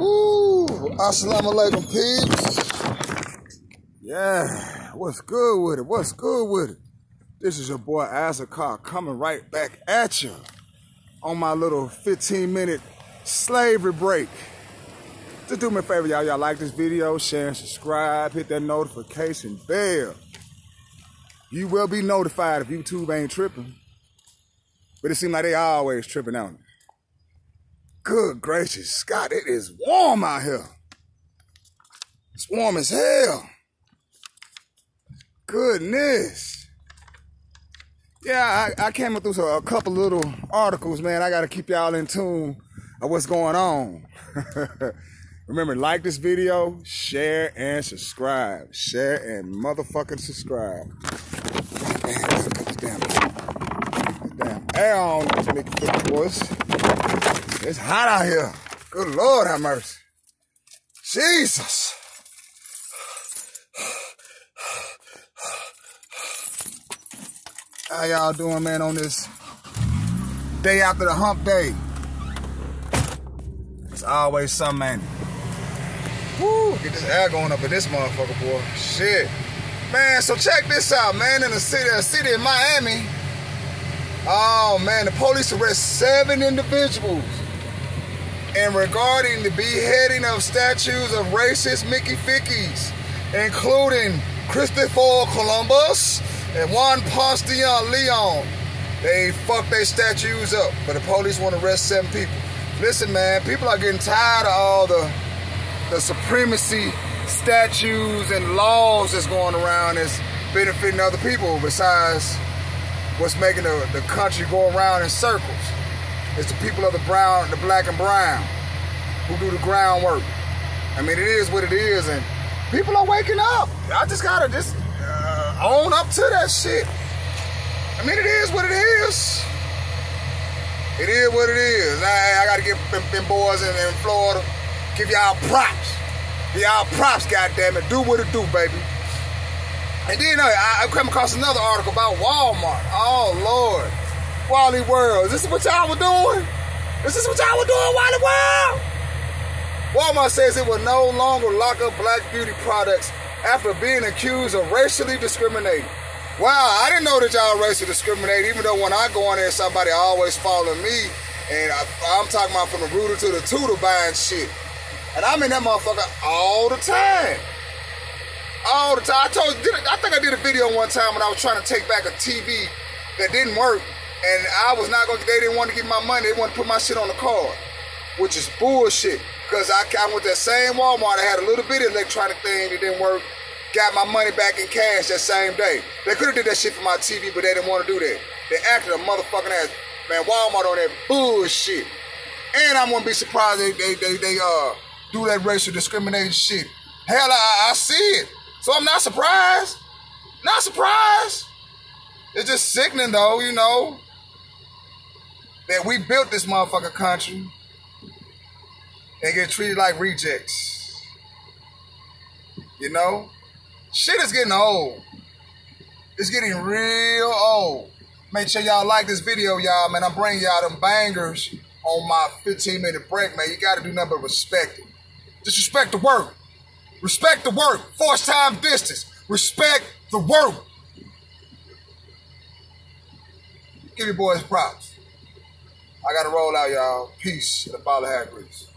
Woo! Assalamu alaikum, peeps. Yeah, what's good with it? What's good with it? This is your boy Azakar coming right back at you on my little 15 minute slavery break. Just do me a favor, y'all. Y'all like this video, share and subscribe, hit that notification bell. You will be notified if YouTube ain't tripping. But it seems like they always tripping on out. Good gracious, Scott, it is warm out here. It's warm as hell. Goodness. Yeah, I, I came through a couple little articles, man. I got to keep y'all in tune of what's going on. Remember, like this video, share and subscribe. Share and motherfucking subscribe. Damn, damn, damn air on, nigga, boys. It's hot out here. Good Lord have mercy. Jesus. How y'all doing, man, on this day after the hump day? It's always something, man. Woo, get this air going up in this motherfucker, boy. Shit. Man, so check this out, man. In the city, the city of Miami, oh man, the police arrest seven individuals and regarding the beheading of statues of racist Mickey Fickies, including Christopher Columbus and Juan Ponce de Leon. They fucked their statues up, but the police want to arrest seven people. Listen, man, people are getting tired of all the the supremacy statues and laws that's going around that's benefiting other people besides what's making the, the country go around in circles. It's the people of the brown, the black and brown, who do the groundwork. I mean, it is what it is, and people are waking up. I just gotta just uh, own up to that shit. I mean, it is what it is. It is what it is. I, I gotta give them, boys in, in Florida, give y'all props. Give y'all props, goddammit. Do what it do, baby. And then uh, I, I come across another article about Walmart. Oh, Lord. Wally World. Is this what y'all were doing? Is this what y'all were doing, Wally World? Walmart says it will no longer lock up black beauty products after being accused of racially discriminating. Wow, I didn't know that y'all racially discriminate, even though when I go in there, somebody always following me, and I, am talking about from the rooter to the tutor buying shit. And I'm in that motherfucker all the time. All the time. I told, I think I did a video one time when I was trying to take back a TV that didn't work and I was not gonna. They didn't want to give my money. They want to put my shit on the card, which is bullshit. Cause I, I went that same Walmart. I had a little bit of electronic thing that didn't work. Got my money back in cash that same day. They could have did that shit for my TV, but they didn't want to do that. They acted a motherfucking ass. Man, Walmart on that bullshit. And I wouldn't be surprised they they they, they uh do that racial discrimination shit. Hell, I, I see it. So I'm not surprised. Not surprised. It's just sickening though, you know that we built this motherfucker country and get treated like rejects. You know? Shit is getting old. It's getting real old. Make sure y'all like this video, y'all, man. I'm bringing y'all them bangers on my 15 minute break, man. You gotta do nothing but respect it. Just respect the work. Respect the work. Force time distance. Respect the work. Give your boys props. I gotta roll out, y'all. Peace. The ball of hat grease.